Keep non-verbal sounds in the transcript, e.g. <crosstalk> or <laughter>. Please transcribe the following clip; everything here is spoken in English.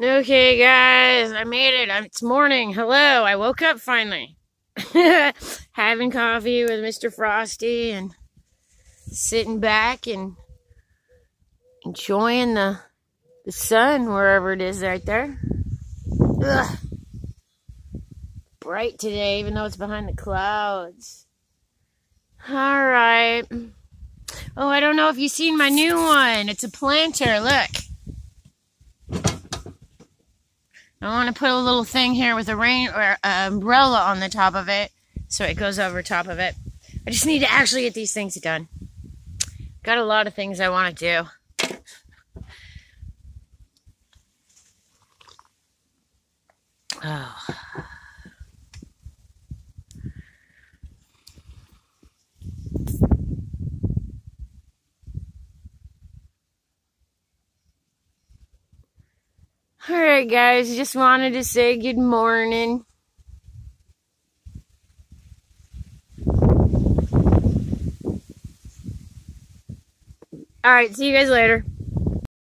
Okay, guys, I made it. It's morning. Hello, I woke up finally. <laughs> Having coffee with Mr. Frosty and sitting back and enjoying the the sun wherever it is right there. Ugh. Bright today, even though it's behind the clouds. All right. Oh, I don't know if you've seen my new one. It's a planter. Look. I want to put a little thing here with a rain or umbrella on the top of it so it goes over top of it. I just need to actually get these things done. Got a lot of things I want to do. <sighs> Oh. Alright guys, just wanted to say good morning. Alright, see you guys later.